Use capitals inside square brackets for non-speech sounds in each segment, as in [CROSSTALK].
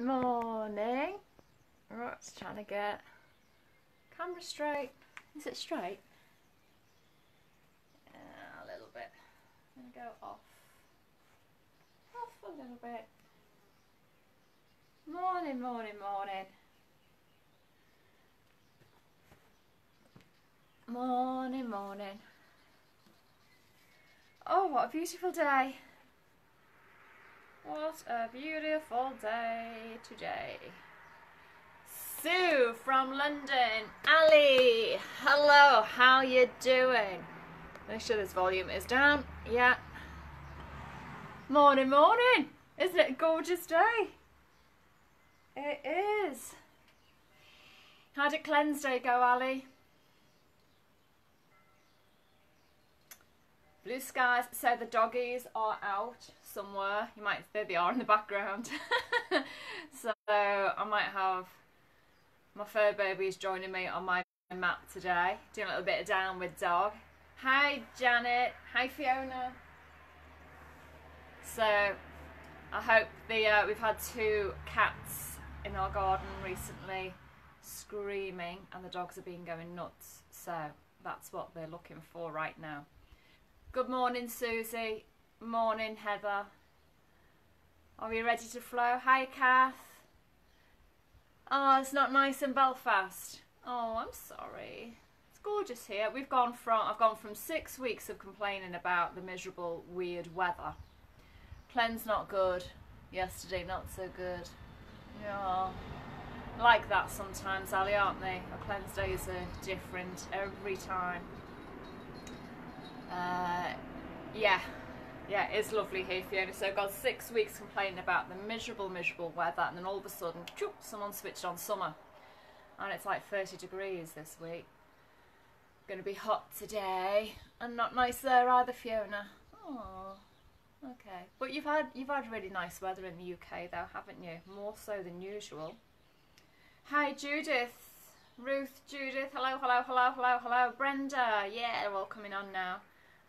Morning. Right, trying to get camera straight. Is it straight? Yeah, a little bit. I'm gonna go off. Off a little bit. Morning, morning, morning. Morning, morning. Oh, what a beautiful day. What a beautiful day today. Sue from London. Ali, hello, how you doing? Make sure this volume is down. Yeah. Morning, morning. Isn't it a gorgeous day? It is. How did cleanse day go, Ali? Blue skies. So the doggies are out somewhere. You might there they are in the background. [LAUGHS] so I might have my fur babies joining me on my mat today, doing a little bit of downward dog. Hi Janet. Hi Fiona. So I hope the uh, we've had two cats in our garden recently screaming and the dogs have been going nuts. So that's what they're looking for right now. Good morning, Susie. Morning, Heather. Are we ready to flow? Hi, Kath. Oh, it's not nice in Belfast. Oh, I'm sorry. It's gorgeous here. We've gone from I've gone from six weeks of complaining about the miserable, weird weather. Cleanse not good. Yesterday not so good. Yeah. Like that sometimes, Ali, aren't they? Our cleanse days are different every time. Uh, yeah, yeah, it's lovely here, Fiona. So I've got six weeks complaining about the miserable, miserable weather, and then all of a sudden, choop, someone switched on summer. And it's like 30 degrees this week. Going to be hot today, and not nice there either, Fiona. Oh, okay. But you've had you've had really nice weather in the UK, though, haven't you? More so than usual. Hi, Judith. Ruth, Judith, hello, hello, hello, hello, hello. Brenda, yeah, they're all coming on now.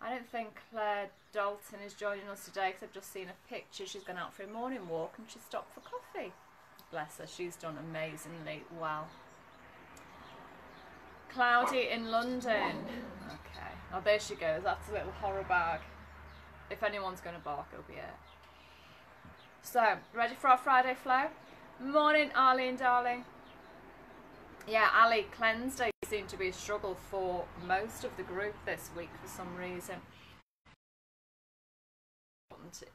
I don't think Claire Dalton is joining us today because I've just seen a picture. She's gone out for a morning walk and she stopped for coffee. Bless her, she's done amazingly well. Cloudy in London. Okay, oh there she goes. That's a little horror bag. If anyone's going to bark, it'll be it. So, ready for our Friday flow? Morning, Arlene, darling. Yeah, Ali, cleanse day seemed to be a struggle for most of the group this week for some reason.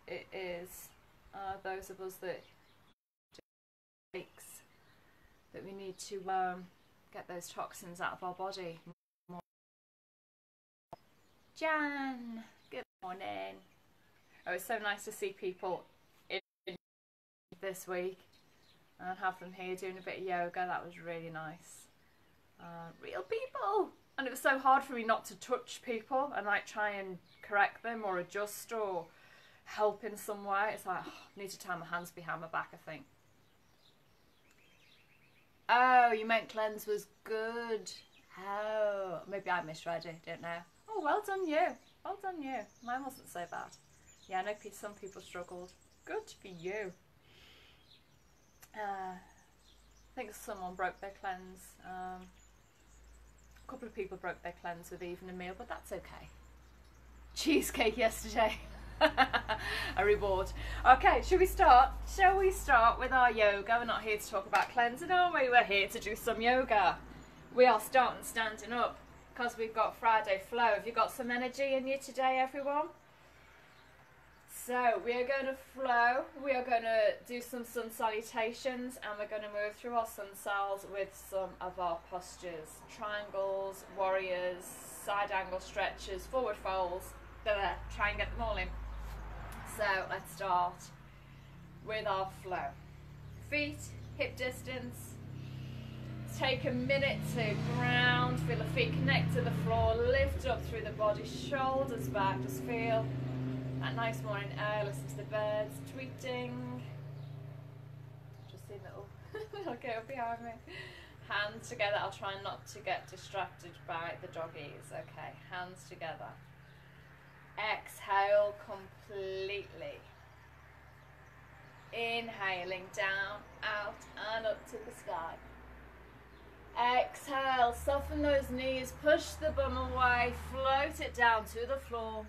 It is uh, those of us that takes that we need to um, get those toxins out of our body. Jan, good morning. Oh, it's so nice to see people in this week and have them here doing a bit of yoga. That was really nice. Uh, real people. And it was so hard for me not to touch people and like try and correct them or adjust or help in some way. It's like, oh, I need to tie my hands behind my back, I think. Oh, you meant cleanse was good. Oh, maybe I misread it, don't know. Oh, well done you. Well done you. Mine wasn't so bad. Yeah, I know some people struggled. Good for you. Uh, I think someone broke their cleanse. Um, a couple of people broke their cleanse with even a meal, but that's okay. Cheesecake yesterday. [LAUGHS] a reward. Okay, should we start? Shall we start with our yoga? We're not here to talk about cleansing, are we? We're here to do some yoga. We are starting standing up because we've got Friday flow. Have you got some energy in you today, everyone? So we are going to flow, we are going to do some sun salutations and we're going to move through our sun cells with some of our postures. Triangles, warriors, side angle stretches, forward folds, there, try and get them all in. So let's start with our flow. Feet, hip distance. Take a minute to ground, feel the feet connect to the floor, lift up through the body, shoulders back, just feel that nice morning air, listen to the birds tweeting. Just see little, [LAUGHS] little girl behind me. Hands together, I'll try not to get distracted by the doggies. Okay, hands together. Exhale completely. Inhaling down, out, and up to the sky. Exhale, soften those knees, push the bum away, float it down to the floor.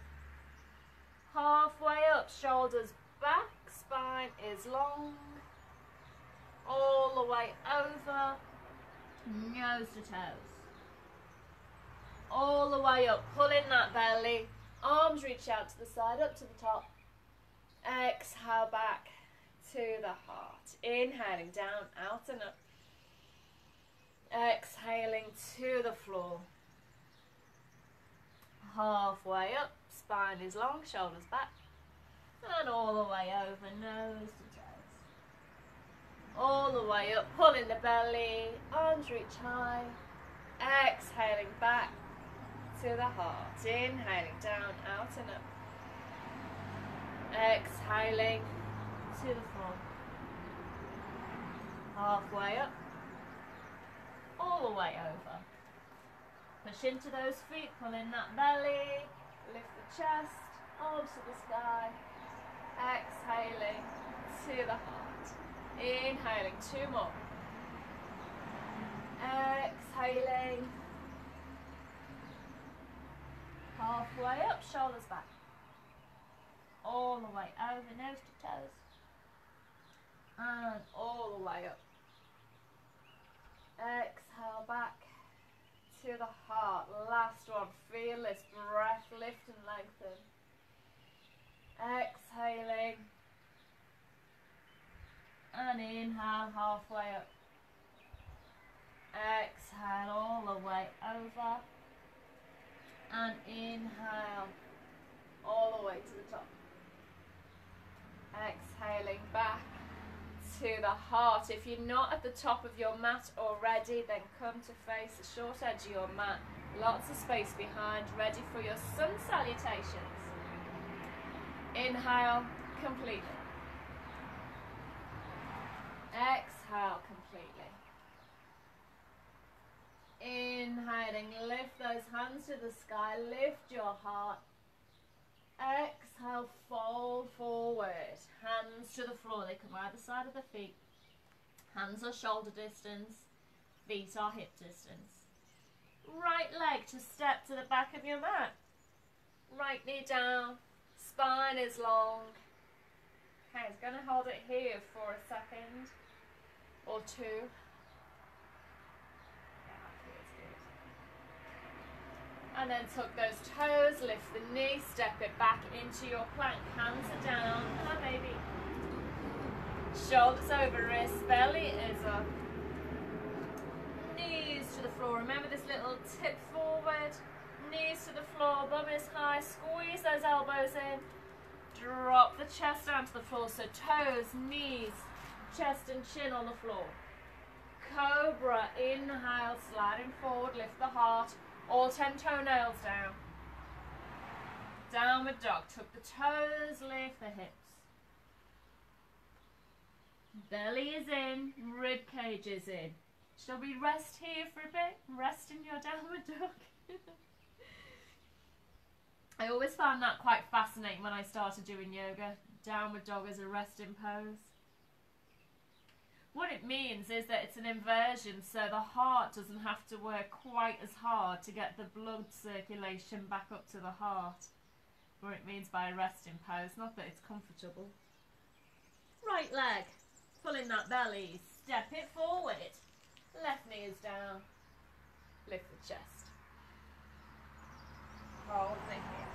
Halfway up, shoulders back, spine is long. All the way over, nose to toes. All the way up, pulling that belly, arms reach out to the side, up to the top. Exhale back to the heart. Inhaling down, out and up. Exhaling to the floor. Halfway up, spine is long, shoulders back. And all the way over, nose to toes. All the way up, pulling the belly, arms reach high. Exhaling back to the heart. Inhaling down, out and up. Exhaling to the floor. Halfway up. All the way over. Push into those feet, pull in that belly. Chest, arms to the sky. Exhaling to the heart. Inhaling, two more. Exhaling. Halfway up, shoulders back. All the way over, nose to toes. And all the way up. Exhale back to the heart. Last one. Feel this breath lift and lengthen. Exhaling. And inhale halfway up. Exhale all the way over. And inhale all the way to the top. Exhaling back to the heart. If you're not at the top of your mat already, then come to face the short edge of your mat. Lots of space behind, ready for your sun salutations. Inhale completely. Exhale completely. Inhaling, lift those hands to the sky, lift your heart. Exhale, fold forward. Hands to the floor, they come either side of the feet. Hands are shoulder distance, feet are hip distance. Right leg to step to the back of your mat. Right knee down, spine is long. Okay, it's going to hold it here for a second or two. And then tuck those toes, lift the knee, step it back into your plank. Hands are down. Hello, baby. Shoulders over wrists, belly is up. Knees to the floor. Remember this little tip forward. Knees to the floor, bum is high. Squeeze those elbows in. Drop the chest down to the floor. So toes, knees, chest and chin on the floor. Cobra, inhale, sliding forward, lift the heart. All ten toenails down. Downward dog. Tuck the toes, lift the hips. Belly is in, rib cage is in. Shall we rest here for a bit? Rest in your [LAUGHS] downward dog. I always found that quite fascinating when I started doing yoga. Downward dog as a resting pose. What it means is that it's an inversion, so the heart doesn't have to work quite as hard to get the blood circulation back up to the heart. What it means by a resting pose, not that it's comfortable. Right leg, pulling that belly, step it forward. Left knee is down, lift the chest. Hold the hip.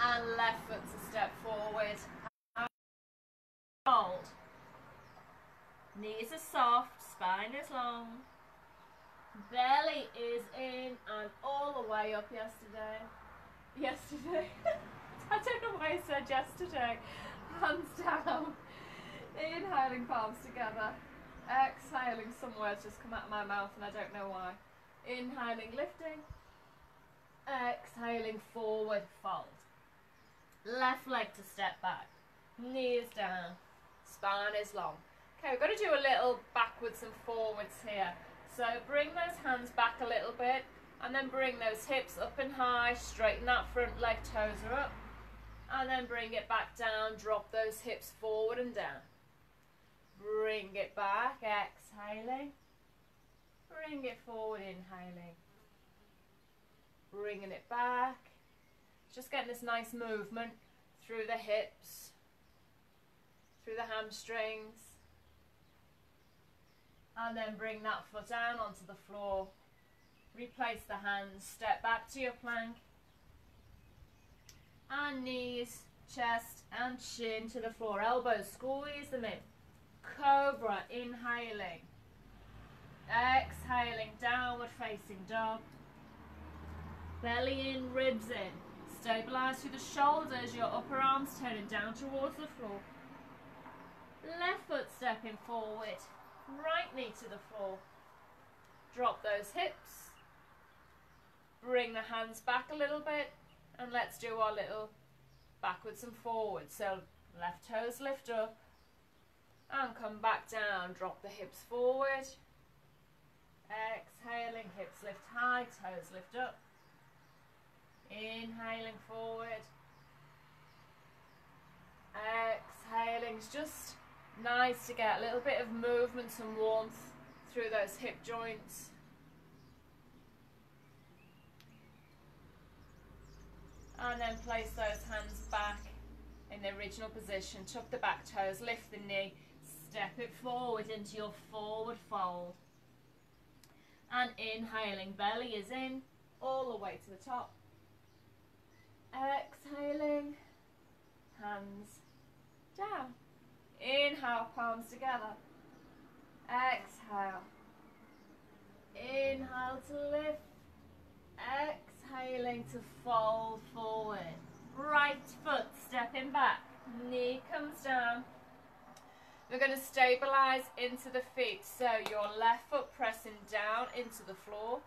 And left foot to step forward. Hold. Knees are soft, spine is long. Belly is in and all the way up yesterday. [LAUGHS] Yesterday. [LAUGHS] I don't know why I said yesterday. Hands down. Inhaling palms together. Exhaling, some words just come out of my mouth and I don't know why. Inhaling, lifting. Exhaling, forward fold. Left leg to step back. Knees down. Spine is long. Okay, we've got to do a little backwards and forwards here. So bring those hands back a little bit and then bring those hips up and high, straighten that front leg, toes are up. And then bring it back down, drop those hips forward and down. Bring it back, exhaling. Bring it forward, inhaling. Bringing it back. Just getting this nice movement through the hips, through the hamstrings. And then bring that foot down onto the floor. Replace the hands, step back to your plank. And knees, chest and chin to the floor. Elbows, squeeze them in. Cobra, inhaling. Exhaling, downward facing dog. Belly in, ribs in. Stabilize through the shoulders, your upper arms turning down towards the floor. Left foot stepping forward. Right knee to the floor. Drop those hips. Bring the hands back a little bit. And let's do our little backwards and forwards. So left toes lift up. And come back down. Drop the hips forward. Exhaling, hips lift high, toes lift up. Inhaling forward. Exhaling. Just nice to get a little bit of movement and warmth through those hip joints. And then place those hands back in the original position. Tuck the back toes, lift the knee, step it forward into your forward fold. And inhaling, belly is in, all the way to the top. Exhaling, hands down. Inhale, palms together. Exhale. Inhale to lift. Exhaling to fold forward. Right foot stepping back. Knee comes down. We're going to stabilize into the feet. So your left foot pressing down into the floor.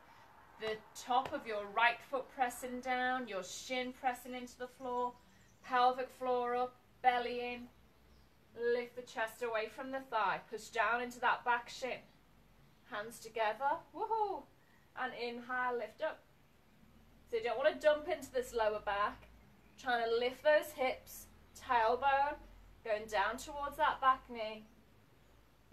The top of your right foot pressing down. Your shin pressing into the floor. Pelvic floor up. Belly in. Lift the chest away from the thigh. Push down into that back shin. Hands together. Woohoo! And inhale, lift up. So you don't want to dump into this lower back. Trying to lift those hips. Tailbone Going down towards that back knee.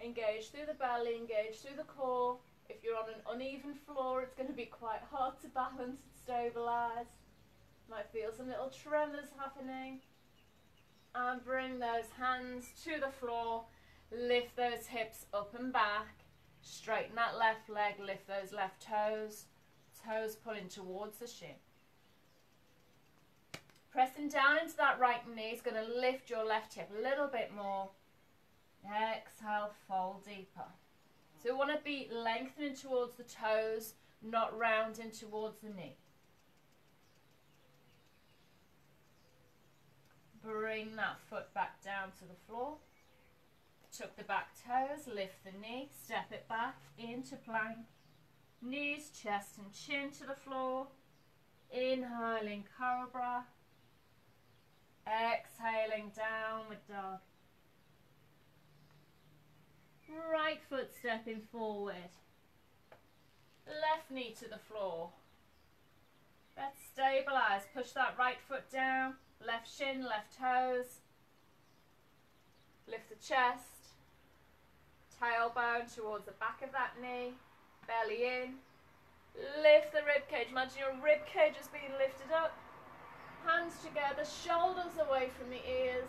Engage through the belly, engage through the core. If you're on an uneven floor, it's going to be quite hard to balance and stabilize. Might feel some little tremors happening. And bring those hands to the floor. Lift those hips up and back. Straighten that left leg, lift those left toes. Toes pulling towards the shin. Pressing down into that right knee is going to lift your left hip a little bit more. Exhale, fold deeper. So we want to be lengthening towards the toes, not rounding towards the knee. Bring that foot back down to the floor. Tuck the back toes, lift the knee, step it back into plank. Knees, chest and chin to the floor. Inhaling cobra. Exhaling, downward dog. Right foot stepping forward. Left knee to the floor. Let's stabilize. Push that right foot down. Left shin, left toes. Lift the chest. Tailbone towards the back of that knee. Belly in. Lift the rib cage. Imagine your rib cage is being lifted up hands together, shoulders away from the ears.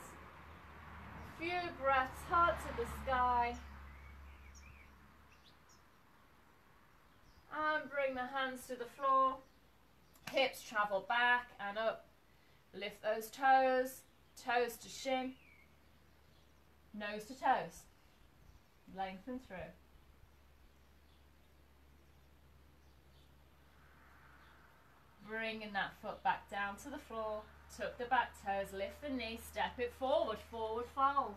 Few breaths, heart to the sky. And bring the hands to the floor. Hips travel back and up. Lift those toes, toes to shin, nose to toes. Lengthen through. bringing that foot back down to the floor, tuck the back toes, lift the knee, step it forward, forward fold.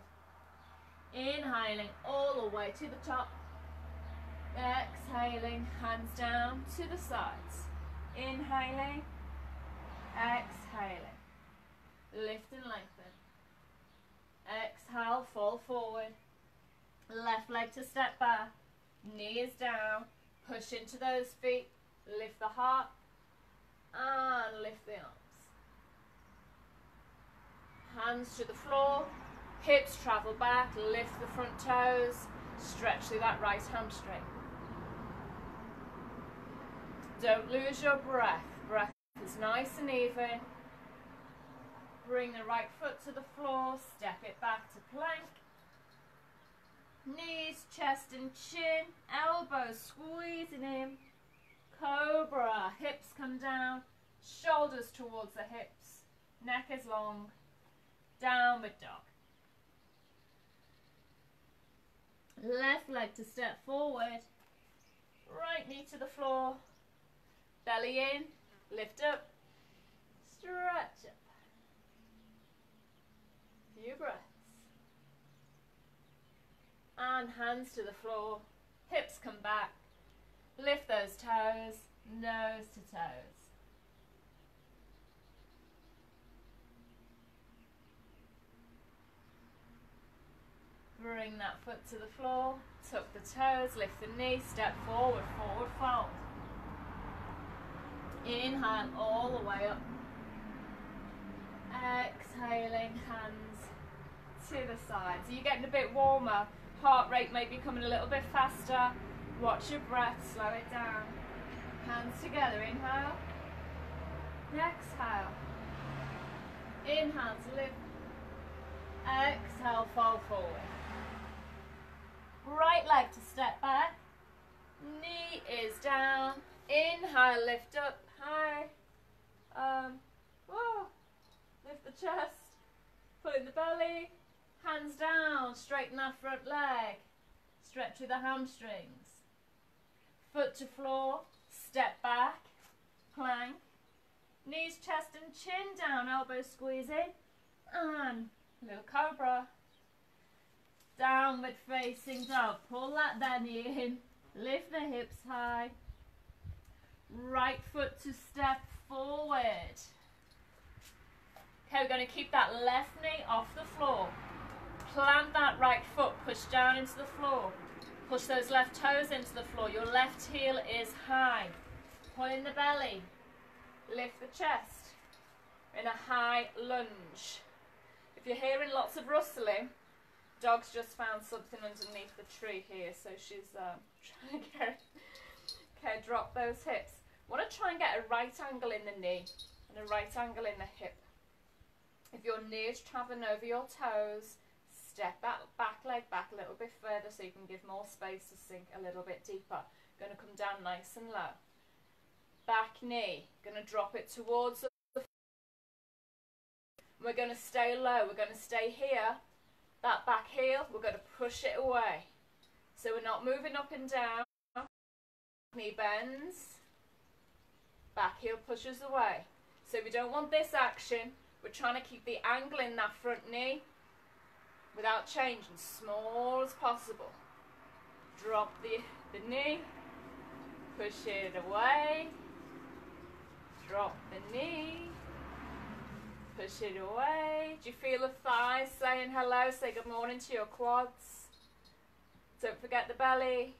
Inhaling all the way to the top. Exhaling, hands down to the sides. Inhaling, exhaling. Lift and lengthen. Exhale, fall forward. Left leg to step back. Knees down. Push into those feet. Lift the heart and lift the arms. Hands to the floor, hips travel back, lift the front toes, stretch through that right hamstring. Don't lose your breath. Breath is nice and even. Bring the right foot to the floor, step it back to plank. Knees, chest and chin, elbows squeezing in. Cobra, hips come down, shoulders towards the hips, neck is long. Downward dog. Left leg to step forward. Right knee to the floor. Belly in. Lift up. Stretch up. Few breaths. And hands to the floor. Hips come back. Lift those toes. Nose to toes. Bring that foot to the floor, tuck the toes, lift the knee, step forward, forward fold. Inhale all the way up. Exhaling, hands to the side. So you're getting a bit warmer. Heart rate may be coming a little bit faster. Watch your breath, slow it down. Hands together, inhale. Exhale. Inhale to lift. Exhale, fold forward. Right leg to step back. Knee is down. Inhale, lift up high. Um, whoa. Lift the chest. Pull in the belly. Hands down. Straighten that front leg. Stretch through the hamstrings. Foot to floor. Step back. Plank. Knees, chest and chin down. Elbows squeezing. And little cobra. Downward facing dog. Pull that belly in. Lift the hips high. Right foot to step forward. Okay, we're going to keep that left knee off the floor. Plant that right foot, push down into the floor. Push those left toes into the floor. Your left heel is high. Pull in the belly. Lift the chest. In a high lunge. If you're hearing lots of rustling, dog's just found something underneath the tree here, so she's um, [LAUGHS] trying to get Okay, drop those hips. Want to try and get a right angle in the knee and a right angle in the hip. If your knee is travelling over your toes, step that back leg back a little bit further so you can give more space to sink a little bit deeper. Going to come down nice and low. Back knee, going to drop it towards the we're going to stay low. We're going to stay here that back heel, we're going to push it away. So we're not moving up and down. Knee bends. Back heel pushes away. So we don't want this action. We're trying to keep the angle in that front knee without changing, small as possible. Drop the, the knee. Push it away. Drop the knee. Push it away. Do you feel the thighs saying hello? Say good morning to your quads. Don't forget the belly.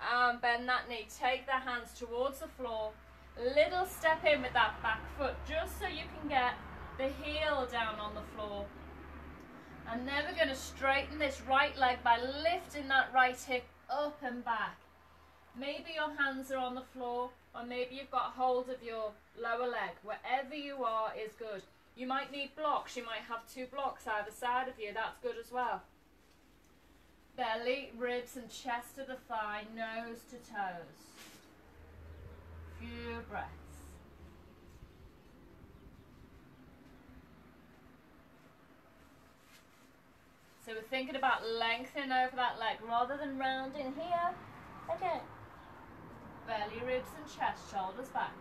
And bend that knee. Take the hands towards the floor. Little step in with that back foot just so you can get the heel down on the floor. And then we're going to straighten this right leg by lifting that right hip up and back. Maybe your hands are on the floor or maybe you've got hold of your lower leg. Wherever you are is good. You might need blocks. You might have two blocks either side of you. That's good as well. Belly, ribs and chest to the thigh, nose to toes. Few breaths. So we're thinking about lengthening over that leg rather than rounding here. Again belly, ribs and chest, shoulders back.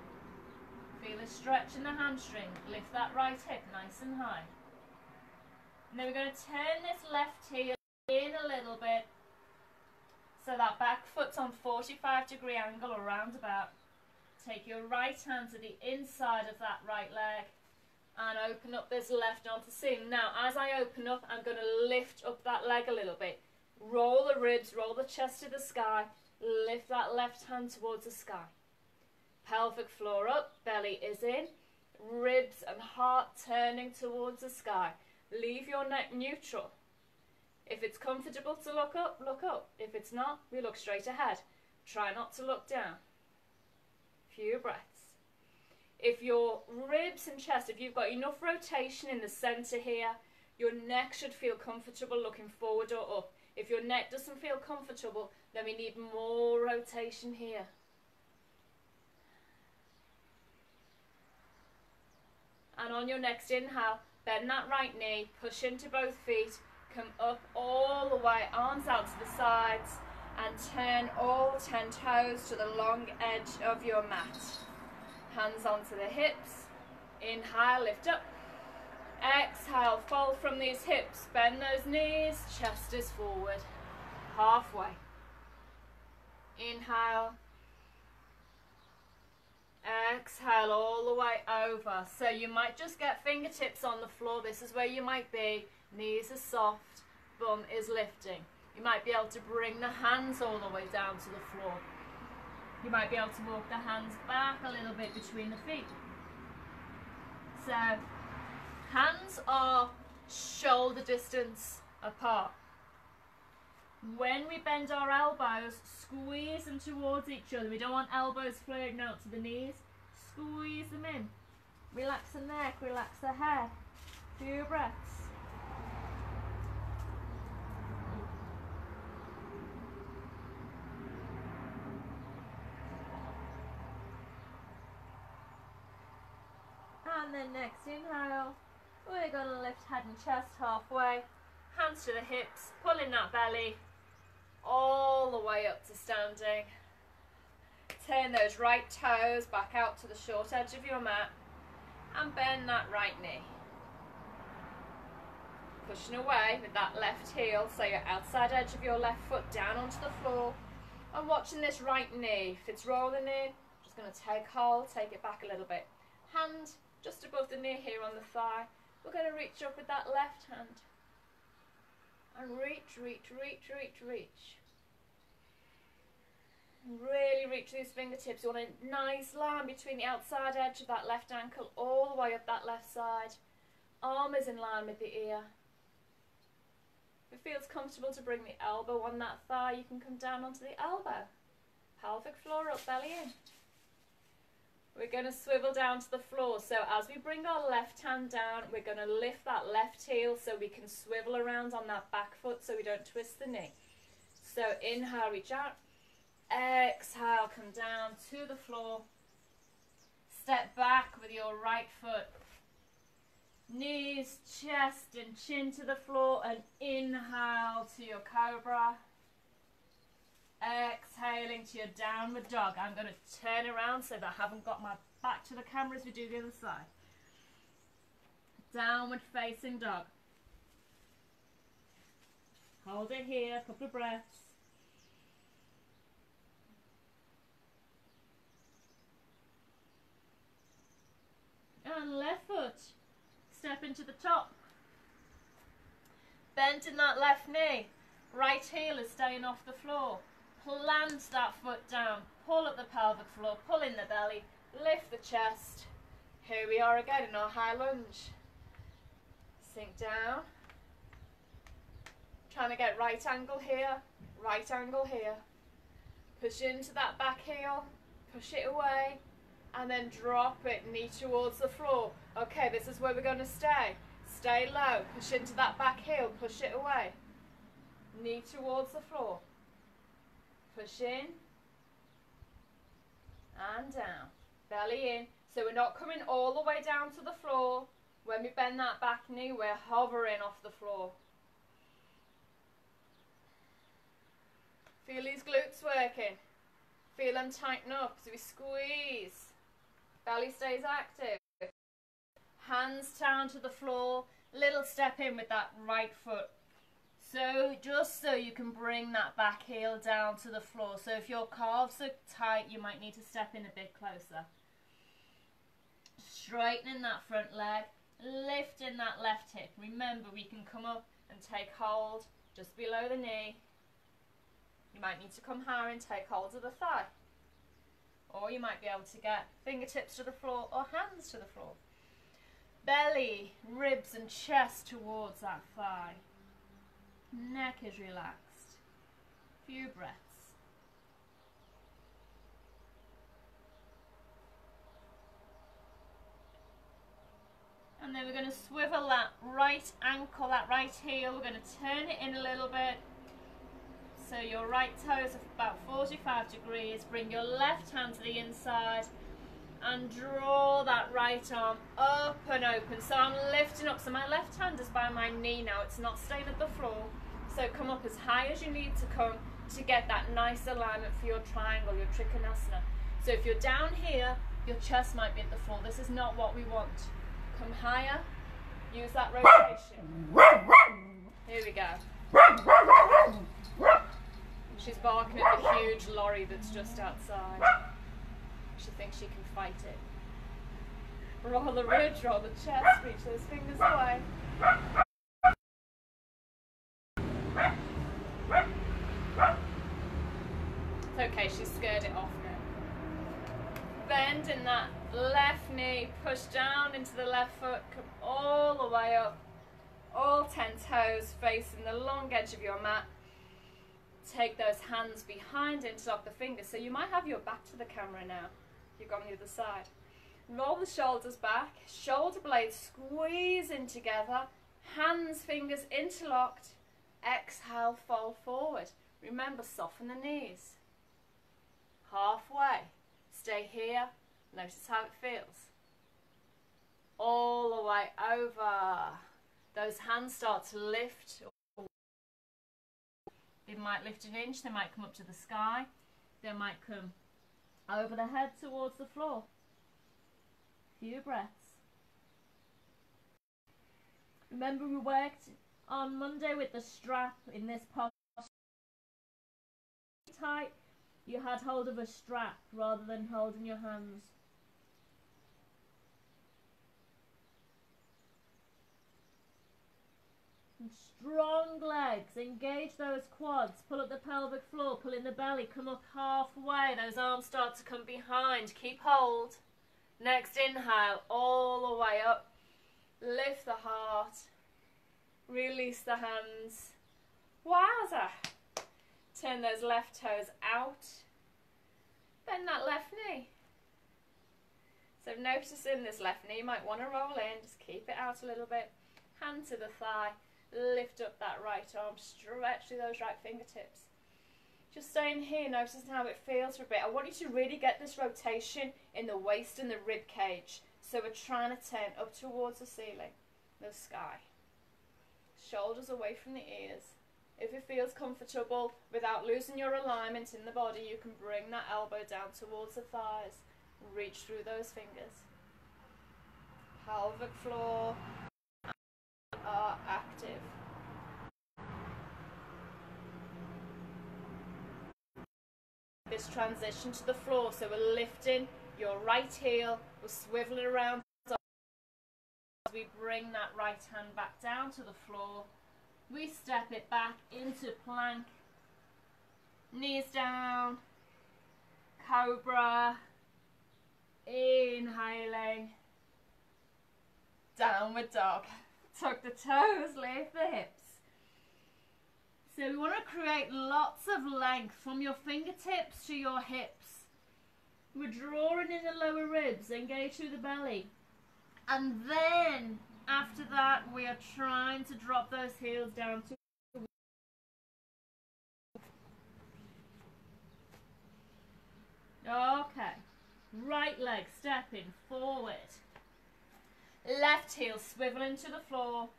Feel a stretch in the hamstring. Lift that right hip nice and high. And then we're going to turn this left heel in a little bit. So that back foot's on 45 degree angle or roundabout. Take your right hand to the inside of that right leg and open up this left arm to seam. Now, as I open up, I'm going to lift up that leg a little bit. Roll the ribs, roll the chest to the sky, Lift that left hand towards the sky. Pelvic floor up, belly is in. ribs and heart turning towards the sky. Leave your neck neutral. If it's comfortable to look up, look up. If it's not, we look straight ahead. Try not to look down. Few breaths. If your ribs and chest, if you've got enough rotation in the center here, your neck should feel comfortable looking forward or up. If your neck doesn't feel comfortable, then we need more rotation here. And on your next inhale, bend that right knee, push into both feet, come up all the way, arms out to the sides, and turn all 10 toes to the long edge of your mat. Hands onto the hips, inhale, lift up. Exhale, fold from these hips, bend those knees, chest is forward, halfway. Inhale, Exhale all the way over. So you might just get fingertips on the floor. This is where you might be. Knees are soft, bum is lifting. You might be able to bring the hands all the way down to the floor. You might be able to walk the hands back a little bit between the feet. So hands are shoulder distance apart. When we bend our elbows, squeeze them towards each other. We don't want elbows floating out to the knees. Squeeze them in. Relax the neck, relax the head. Few breaths. And then next inhale, we're going to lift head and chest halfway. Hands to the hips, pulling that belly all the way up to standing. Turn those right toes back out to the short edge of your mat and bend that right knee. Pushing away with that left heel so your outside edge of your left foot down onto the floor and watching this right knee. If it's rolling in, just going to take hold, take it back a little bit. Hand just above the knee here on the thigh. We're going to reach up with that left hand and reach, reach, reach, reach, reach. Really reach these fingertips. You want a nice line between the outside edge of that left ankle all the way up that left side. Arm is in line with the ear. If it feels comfortable to bring the elbow on that thigh, you can come down onto the elbow. Pelvic floor up, belly in. We're going to swivel down to the floor. So as we bring our left hand down, we're going to lift that left heel so we can swivel around on that back foot so we don't twist the knee. So inhale, reach out. Exhale, come down to the floor. Step back with your right foot. Knees, chest and chin to the floor and inhale to your cobra. Exhaling to your downward dog. I'm going to turn around so that I haven't got my back to the camera as we do the other side. Downward facing dog. Hold it here, a couple of breaths. And left foot. Step into the top. Bend in that left knee. Right heel is staying off the floor. Plant that foot down. Pull up the pelvic floor. Pull in the belly. Lift the chest. Here we are again in our high lunge. Sink down. Trying to get right angle here. Right angle here. Push into that back heel. Push it away. And then drop it knee towards the floor. Okay, this is where we're going to stay. Stay low. Push into that back heel. Push it away. Knee towards the floor. Push in and down. Belly in. So we're not coming all the way down to the floor. When we bend that back knee, we're hovering off the floor. Feel these glutes working. Feel them tighten up as we squeeze. Belly stays active. Hands down to the floor. Little step in with that right foot. So just so you can bring that back heel down to the floor. So if your calves are tight, you might need to step in a bit closer. Straightening that front leg, lifting that left hip. Remember, we can come up and take hold just below the knee. You might need to come higher and take hold of the thigh. Or you might be able to get fingertips to the floor or hands to the floor. belly, ribs and chest towards that thigh. Neck is relaxed. Few breaths. And then we're going to swivel that right ankle, that right heel. We're going to turn it in a little bit. So your right toe is about 45 degrees. Bring your left hand to the inside and draw that right arm up and open. So I'm lifting up. So my left hand is by my knee now. It's not staying at the floor. So come up as high as you need to come to get that nice alignment for your triangle, your trikonasana. So if you're down here, your chest might be at the floor. This is not what we want. Come higher. Use that rotation. Here we go. She's barking at the huge lorry that's just outside. She thinks she can fight it. Roll the ridge, roll the chest, reach those fingers away. Okay, she's scared it off now. Bend in that left knee, push down into the left foot, come all the way up. All 10 toes facing the long edge of your mat. Take those hands behind, interlock the fingers. So you might have your back to the camera now. You've gone the other side. Roll the shoulders back, shoulder blades squeeze in together, hands, fingers interlocked. Exhale, fold forward. Remember, soften the knees. Halfway. Stay here. Notice how it feels. All the way over. Those hands start to lift. They might lift an inch, they might come up to the sky, they might come over the head towards the floor. Few breaths. Remember we worked on Monday with the strap in this posture. Tight, you had hold of a strap rather than holding your hands. strong legs, engage those quads, pull up the pelvic floor, pull in the belly, come up halfway, those arms start to come behind, keep hold. Next inhale, all the way up, lift the heart, release the hands. Wowza! Turn those left toes out, bend that left knee. So notice in this left knee, you might want to roll in, just keep it out a little bit, hand to the thigh, lift up that right arm, stretch through those right fingertips. Just staying here, noticing how it feels for a bit. I want you to really get this rotation in the waist and the rib cage. So we're trying to turn up towards the ceiling, the sky. Shoulders away from the ears. If it feels comfortable, without losing your alignment in the body, you can bring that elbow down towards the thighs. Reach through those fingers. Pelvic floor, are active. This transition to the floor, so we're lifting your right heel, we're swiveling around as we bring that right hand back down to the floor. We step it back into plank, knees down, cobra, inhaling, downward dog [LAUGHS] tuck the toes, lift the hips. So we want to create lots of length from your fingertips to your hips. We're drawing in the lower ribs, engage through the belly. And then after that, we are trying to drop those heels down to Okay. Right leg stepping forward. Left heel swiveling to the floor.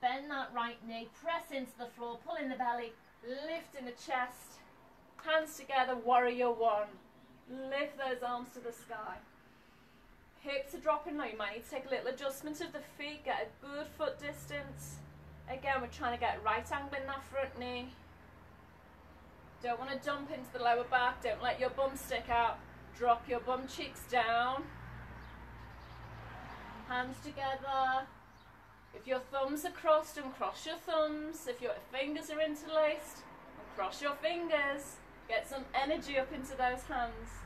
Bend that right knee. Press into the floor. Pull in the belly. Lift in the chest. Hands together. Warrior one. Lift those arms to the sky. Hips are dropping now, You might need to take a little adjustment of the feet. Get a good foot distance. Again, we're trying to get right angle in that front knee. Don't want to jump into the lower back. Don't let your bum stick out. Drop your bum cheeks down hands together. If your thumbs are crossed, uncross your thumbs. If your fingers are interlaced, uncross your fingers. Get some energy up into those hands.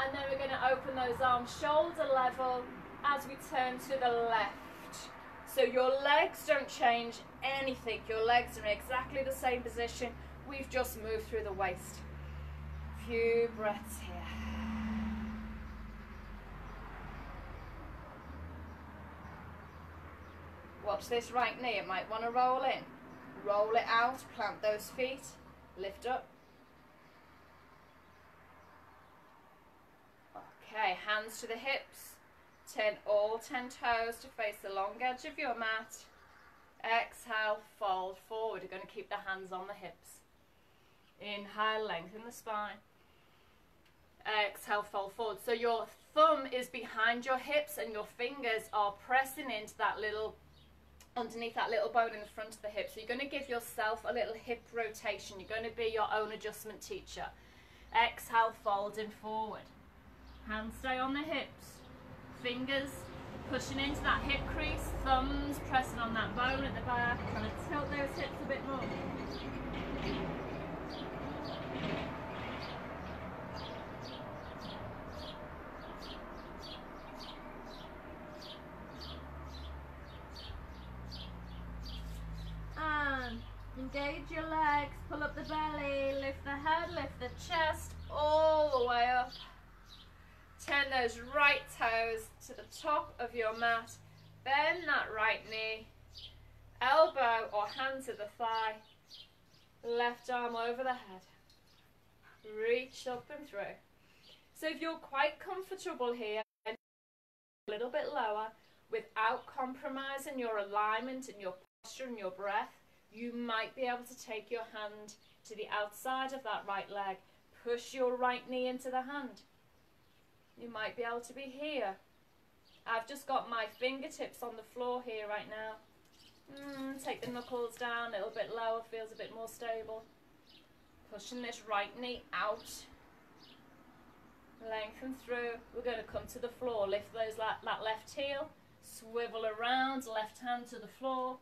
And then we're going to open those arms shoulder level as we turn to the left. So your legs don't change anything. Your legs are in exactly the same position. We've just moved through the waist. Few breaths here. Watch this right knee. It might want to roll in. Roll it out. Plant those feet. Lift up. Okay, hands to the hips. Turn all 10 toes to face the long edge of your mat. Exhale, fold forward. You're going to keep the hands on the hips. Inhale, lengthen the spine. Exhale, fold forward. So your thumb is behind your hips and your fingers are pressing into that little, underneath that little bone in the front of the hip. So you're going to give yourself a little hip rotation. You're going to be your own adjustment teacher. Exhale, folding forward. Hands stay on the hips. Fingers pushing into that hip crease. Thumbs pressing on that bone at the back. Trying to tilt those hips a bit more. Engage your legs, pull up the belly, lift the head, lift the chest all the way up. Turn those right toes to the top of your mat. Bend that right knee. Elbow or hand to the thigh. Left arm over the head. Reach up and through. So if you're quite comfortable here, a little bit lower, without compromising your alignment and your posture and your breath, you might be able to take your hand to the outside of that right leg. Push your right knee into the hand. You might be able to be here. I've just got my fingertips on the floor here right now. Mm, take the knuckles down, a little bit lower, feels a bit more stable. Pushing this right knee out. Lengthen through. We're going to come to the floor. Lift those that left heel. Swivel around, left hand to the floor.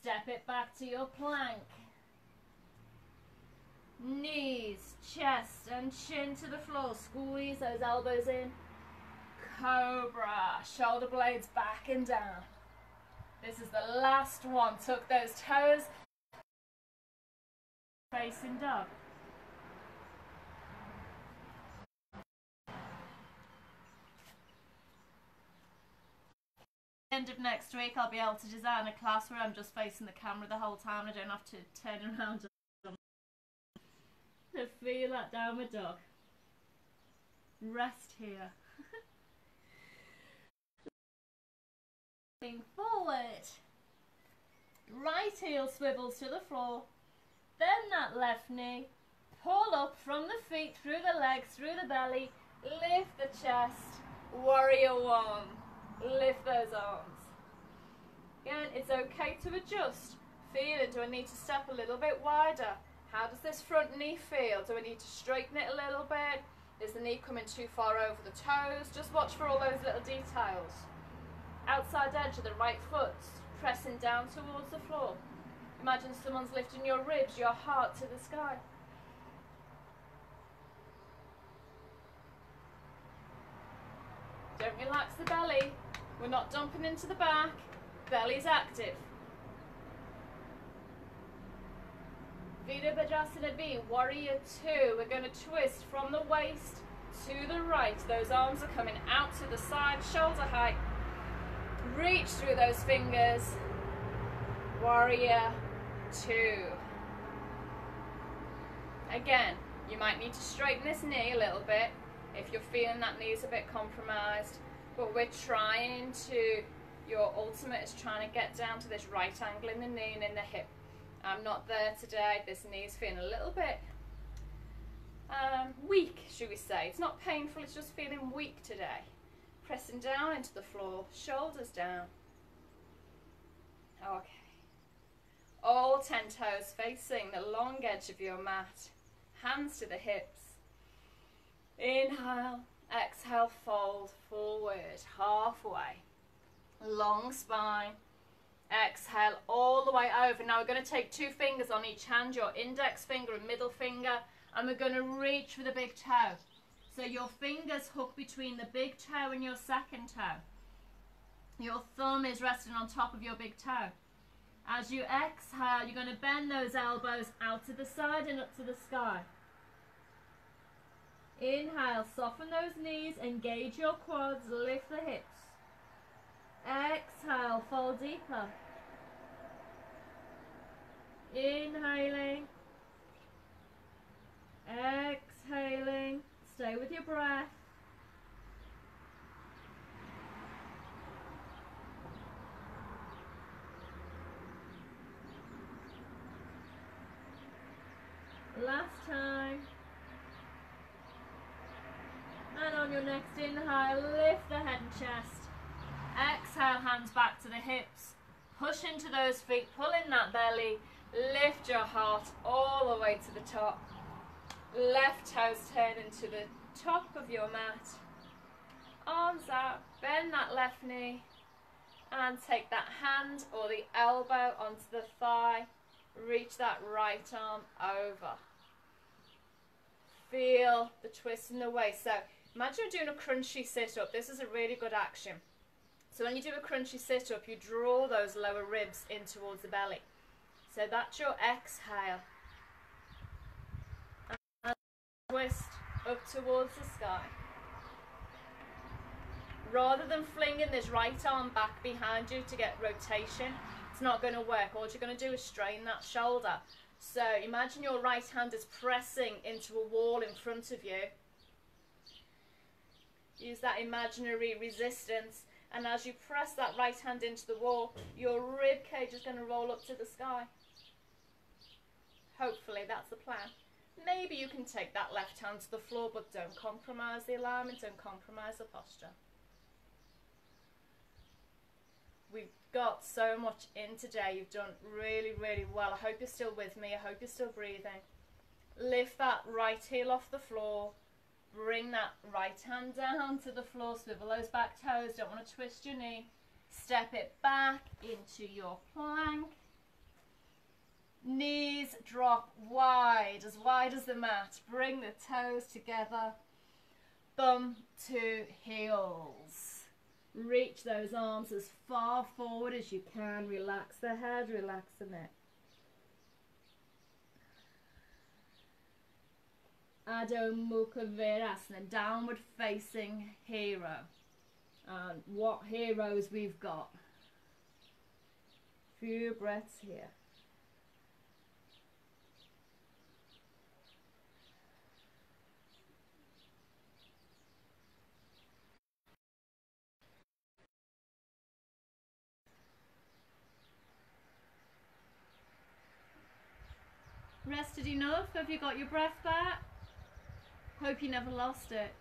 Step it back to your plank. Knees, chest and chin to the floor. Squeeze those elbows in. Cobra. Shoulder blades back and down. This is the last one. Tuck those toes. Facing dog. End of next week, I'll be able to design a class where I'm just facing the camera the whole time. I don't have to turn around to feel that downward dog. Rest here. Looking forward. Right heel swivels to the floor. Then that left knee. Pull up from the feet, through the legs, through the belly. Lift the chest. Warrior one. Lift those arms. Again, it's okay to adjust. Feel it. Do I need to step a little bit wider? How does this front knee feel? Do I need to straighten it a little bit? Is the knee coming too far over the toes? Just watch for all those little details. Outside edge of the right foot, pressing down towards the floor. Imagine someone's lifting your ribs, your heart to the sky. Don't relax the belly. We're not dumping into the back. Belly's active. Virabhadrasana B, Warrior 2. We're going to twist from the waist to the right. Those arms are coming out to the side, shoulder height. Reach through those fingers. Warrior 2. Again, you might need to straighten this knee a little bit if you're feeling that knee is a bit compromised. But we're trying to, your ultimate is trying to get down to this right angle in the knee and in the hip. I'm not there today. This knee's feeling a little bit um, weak, should we say. It's not painful, it's just feeling weak today. Pressing down into the floor, shoulders down. Okay. All 10 toes facing the long edge of your mat. Hands to the hips. Inhale, exhale, fold forward, halfway. Long spine. Exhale all the way over. Now we're going to take two fingers on each hand, your index finger and middle finger, and we're going to reach for the big toe. So your fingers hook between the big toe and your second toe. Your thumb is resting on top of your big toe. As you exhale, you're going to bend those elbows out to the side and up to the sky. Inhale, soften those knees, engage your quads, lift the hips. Exhale, fold deeper. Inhaling. Exhaling. Stay with your breath. Last time. And on your next inhale, lift the head and chest. Exhale, hands back to the hips. Push into those feet, pull in that belly. Lift your heart all the way to the top. Left toes turn into the top of your mat. Arms out, bend that left knee. And take that hand or the elbow onto the thigh. Reach that right arm over. Feel the twist in the waist. So imagine you're doing a crunchy sit up. This is a really good action. So when you do a crunchy sit up, you draw those lower ribs in towards the belly. So that's your exhale. And twist up towards the sky. Rather than flinging this right arm back behind you to get rotation, it's not going to work. All you're going to do is strain that shoulder. So imagine your right hand is pressing into a wall in front of you. Use that imaginary resistance. And as you press that right hand into the wall, your rib cage is going to roll up to the sky. Hopefully that's the plan. Maybe you can take that left hand to the floor, but don't compromise the alignment, don't compromise the posture. We've got so much in today. You've done really, really well. I hope you're still with me. I hope you're still breathing. Lift that right heel off the floor. Bring that right hand down to the floor. Swivel those back toes. Don't want to twist your knee. Step it back into your plank. Knees drop wide, as wide as the mat. Bring the toes together. Bum to heels. Reach those arms as far forward as you can. Relax the head, relax the neck. Adho Mukha Virasana, downward facing hero. And what heroes we've got. Few breaths here. Rested enough? Have you got your breath back? Hope you never lost it.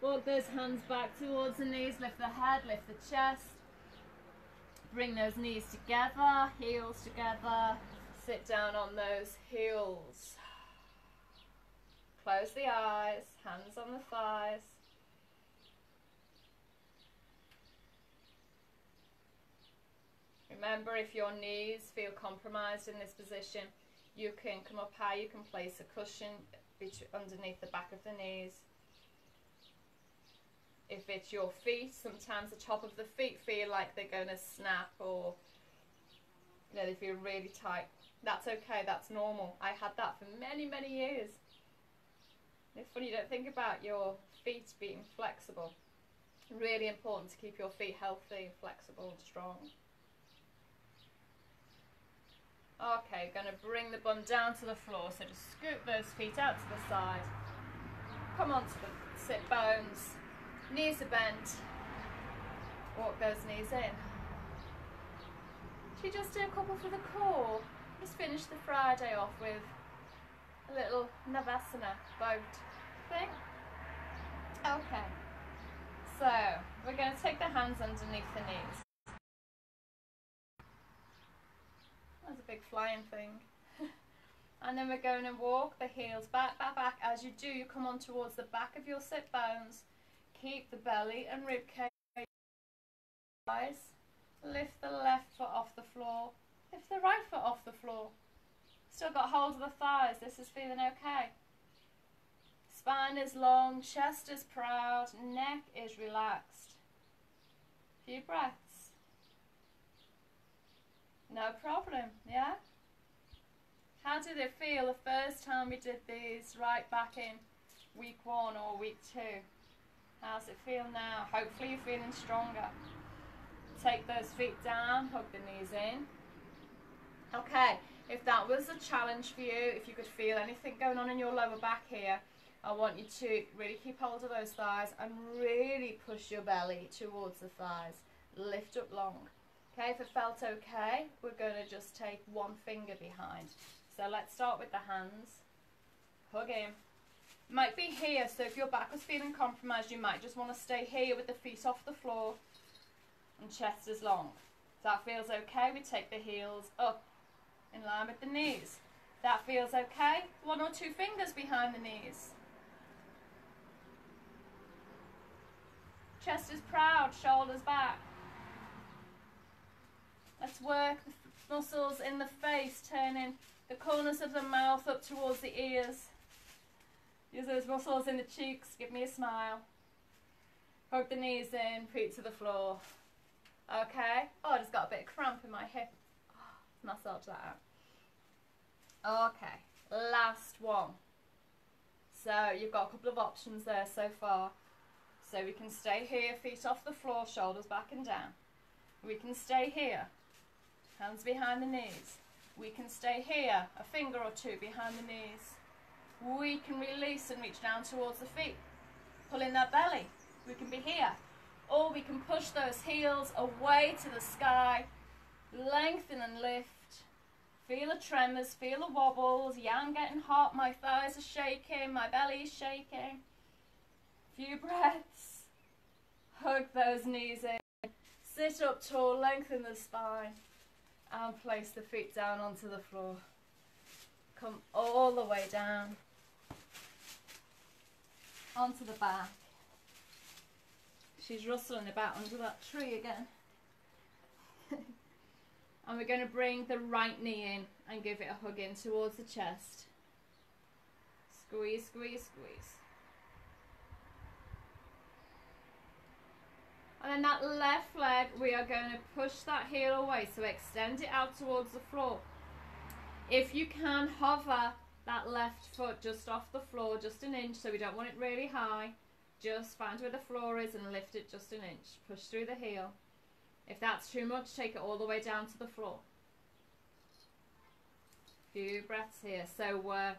Walk those hands back towards the knees, lift the head, lift the chest. Bring those knees together, heels together. Sit down on those heels. Close the eyes, hands on the thighs. Remember, if your knees feel compromised in this position, you can come up high, you can place a cushion underneath the back of the knees. If it's your feet, sometimes the top of the feet feel like they're going to snap or you know, they feel really tight. That's okay, that's normal. I had that for many, many years. It's funny you don't think about your feet being flexible. Really important to keep your feet healthy, flexible and strong. Okay, going to bring the bum down to the floor. So just scoop those feet out to the side. Come onto the sit bones. Knees are bent. Walk those knees in. Should just do a couple for the core? Just finish the Friday off with a little Navasana boat thing. Okay. So, we're going to take the hands underneath the knees. That's a big flying thing. [LAUGHS] and then we're going to walk the heels back, back, back. As you do, you come on towards the back of your sit bones. Keep the belly and rib cage. Lift the left foot off the floor. Lift the right foot off the floor. Still got hold of the thighs. This is feeling okay. Spine is long, chest is proud, neck is relaxed. Few breaths. No problem, yeah? How did it feel the first time we did these right back in week one or week two? How's it feel now? Hopefully you're feeling stronger. Take those feet down, hug the knees in. Okay, if that was a challenge for you, if you could feel anything going on in your lower back here, I want you to really keep hold of those thighs and really push your belly towards the thighs. Lift up long. Okay, if it felt okay, we're going to just take one finger behind. So let's start with the hands. Hug in. Might be here, so if your back was feeling compromised, you might just want to stay here with the feet off the floor and chest is long. If that feels okay, we take the heels up in line with the knees. That feels okay. One or two fingers behind the knees. Chest is proud, shoulders back. Let's work the muscles in the face, turning the corners of the mouth up towards the ears. Use those muscles in the cheeks, give me a smile. Hug the knees in, feet to the floor. Okay. Oh, I just got a bit of cramp in my hip. [GASPS] Oh, massage that out. Okay, last one. So you've got a couple of options there so far. So we can stay here, feet off the floor, shoulders back and down. We can stay here, hands behind the knees. We can stay here, a finger or two behind the knees. We can release and reach down towards the feet. Pull in that belly. We can be here. Or we can push those heels away to the sky, lengthen and lift. Feel the tremors, feel the wobbles. Yeah, I'm getting hot. My thighs are shaking. My belly is shaking. Few breaths. Hug those knees in. Sit up tall, lengthen the spine. And place the feet down onto the floor. Come all the way down. Onto the back. She's rustling about under that tree again. [LAUGHS] and we're going to bring the right knee in and give it a hug in towards the chest. Squeeze, squeeze, squeeze. And then that left leg, we are going to push that heel away. So extend it out towards the floor. If you can, hover that left foot just off the floor, just an inch, so we don't want it really high. Just find where the floor is and lift it just an inch. Push through the heel. If that's too much, take it all the way down to the floor. Few breaths here. So uh,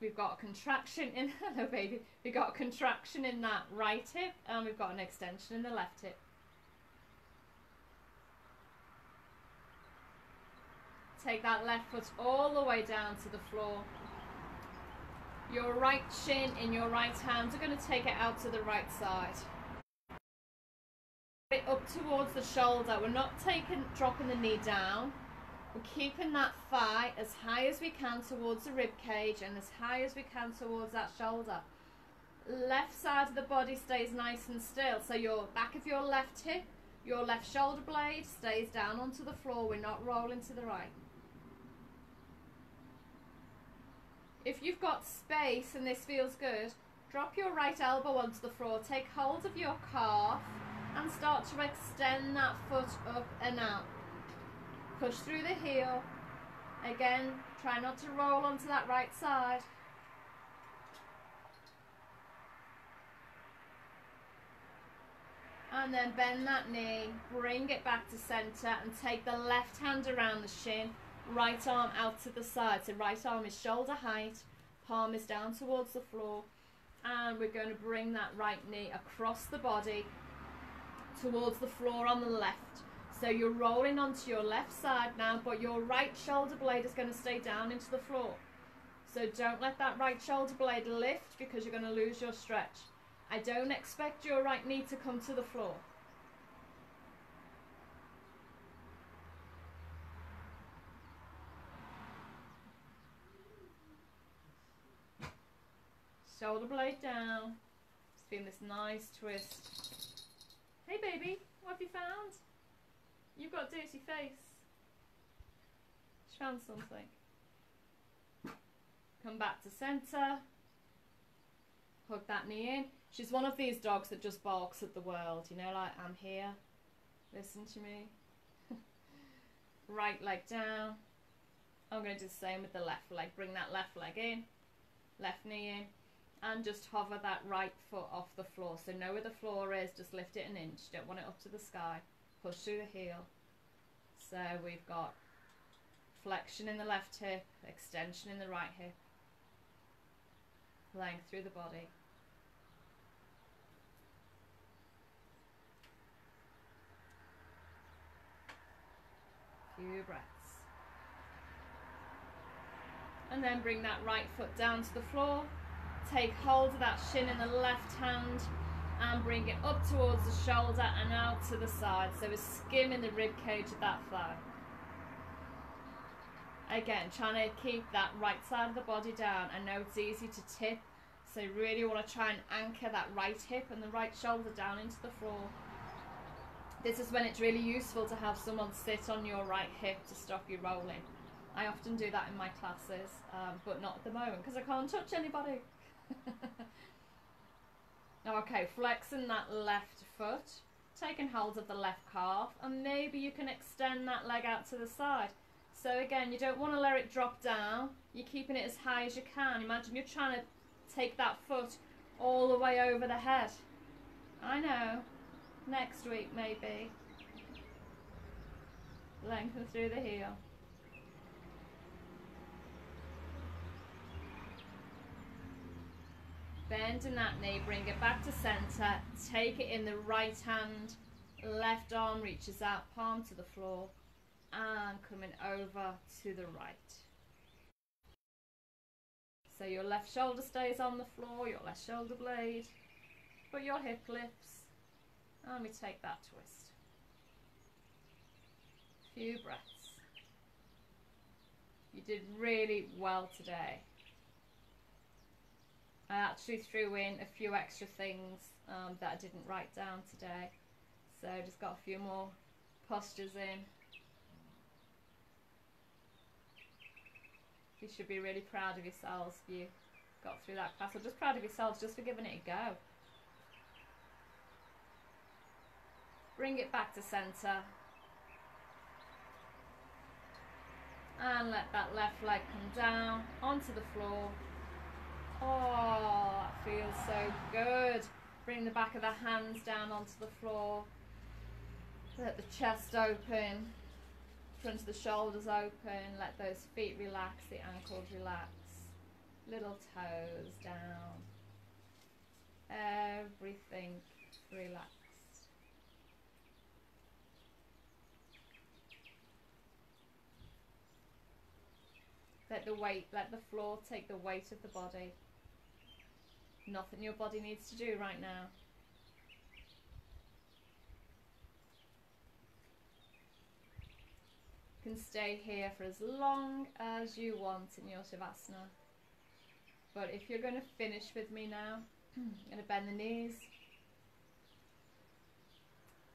we've got a contraction in, [LAUGHS] hello baby, we've got a contraction in that right hip and we've got an extension in the left hip. Take that left foot all the way down to the floor. Your right shin in your right hand are going to take it out to the right side. Up towards the shoulder. We're not taking, dropping the knee down. We're keeping that thigh as high as we can towards the rib cage and as high as we can towards that shoulder. Left side of the body stays nice and still. So your back of your left hip, your left shoulder blade stays down onto the floor. We're not rolling to the right. If you've got space and this feels good, drop your right elbow onto the floor, take hold of your calf and start to extend that foot up and out. Push through the heel. Again, try not to roll onto that right side. And then bend that knee, bring it back to center and take the left hand around the shin right arm out to the side. So right arm is shoulder height, palm is down towards the floor. And we're going to bring that right knee across the body towards the floor on the left. So you're rolling onto your left side now, but your right shoulder blade is going to stay down into the floor. So don't let that right shoulder blade lift because you're going to lose your stretch. I don't expect your right knee to come to the floor. Shoulder blade down. Just feeling this nice twist. Hey baby, what have you found? You've got a dirty face. She found something. Come back to centre. hug that knee in. She's one of these dogs that just barks at the world, you know, like, I'm here, listen to me. [LAUGHS] right leg down. I'm going to do the same with the left leg. Bring that left leg in, left knee in, and just hover that right foot off the floor. So know where the floor is, just lift it an inch. Don't want it up to the sky. Push through the heel. So we've got flexion in the left hip, extension in the right hip, length through the body. Few breaths. And then bring that right foot down to the floor. Take hold of that shin in the left hand and bring it up towards the shoulder and out to the side. So we're skimming the rib cage of that thigh. Again, trying to keep that right side of the body down. I know it's easy to tip, so really want to try and anchor that right hip and the right shoulder down into the floor. This is when it's really useful to have someone sit on your right hip to stop you rolling. I often do that in my classes, um, but not at the moment because I can't touch anybody. [LAUGHS] okay, flexing that left foot, taking hold of the left calf, and maybe you can extend that leg out to the side. So again, you don't want to let it drop down. You're keeping it as high as you can. Imagine you're trying to take that foot all the way over the head. I know. Next week, maybe. Lengthen through the heel. Bending that knee, bring it back to center. Take it in the right hand. Left arm reaches out, palm to the floor and coming over to the right. So your left shoulder stays on the floor, your left shoulder blade, but your hip lifts. And we take that twist. Few breaths. You did really well today. I actually threw in a few extra things um, that I didn't write down today. So just got a few more postures in. You should be really proud of yourselves if you got through that class, or just proud of yourselves just for giving it a go. Bring it back to centre. And let that left leg come down onto the floor. Oh, that feels so good. Bring the back of the hands down onto the floor. Let the chest open front of the shoulders open, let those feet relax, the ankles relax, little toes down, everything relaxed. Let the weight, let the floor take the weight of the body. Nothing your body needs to do right now. You can stay here for as long as you want in your Shavasana. But if you're going to finish with me now, I'm going to bend the knees.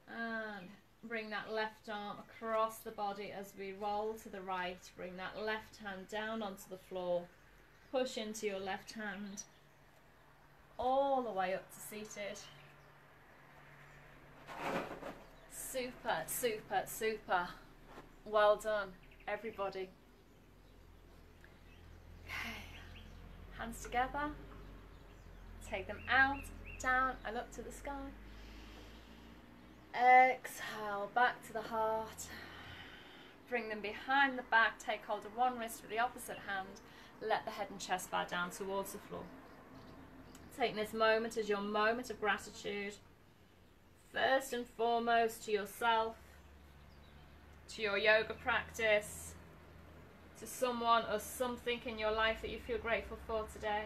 And bring that left arm across the body as we roll to the right. Bring that left hand down onto the floor. Push into your left hand all the way up to seated. Super, super, super. Well done, everybody. Okay, hands together. Take them out, down, and up to the sky. Exhale, back to the heart. Bring them behind the back. Take hold of one wrist with the opposite hand. Let the head and chest bow down towards the floor. Take this moment as your moment of gratitude. First and foremost to yourself to your yoga practice, to someone or something in your life that you feel grateful for today.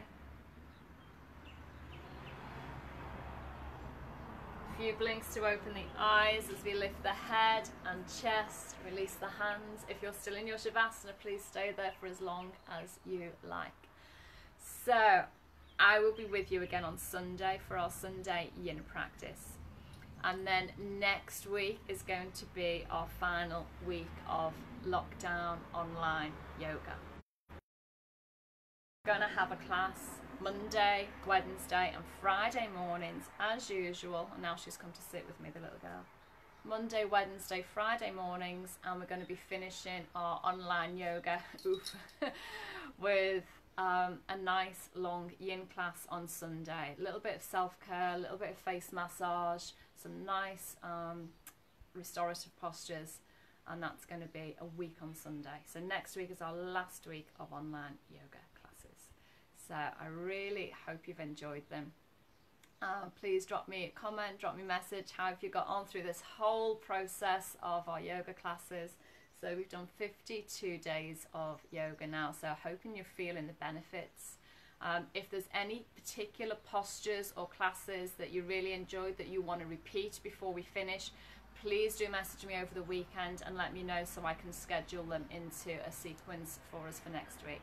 A few blinks to open the eyes as we lift the head and chest, release the hands. If you're still in your Shavasana, please stay there for as long as you like. So, I will be with you again on Sunday for our Sunday yin practice and then next week is going to be our final week of lockdown online yoga. We're Going to have a class Monday, Wednesday, and Friday mornings as usual. And now she's come to sit with me, the little girl. Monday, Wednesday, Friday mornings, and we're going to be finishing our online yoga [LAUGHS] [LAUGHS] with um, a nice long yin class on Sunday. A little bit of self care, a little bit of face massage, some nice um, restorative postures, and that's going to be a week on Sunday. So next week is our last week of online yoga classes. So I really hope you've enjoyed them. Uh, please drop me a comment, drop me a message. How have you got on through this whole process of our yoga classes? So we've done 52 days of yoga now. So hoping you're feeling the benefits. Um, if there's any particular postures or classes that you really enjoyed that you want to repeat before we finish, please do message me over the weekend and let me know so I can schedule them into a sequence for us for next week.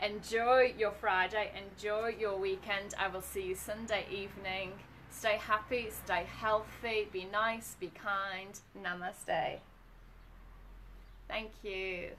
Enjoy your Friday, enjoy your weekend. I will see you Sunday evening. Stay happy, stay healthy, be nice, be kind. Namaste. Thank you.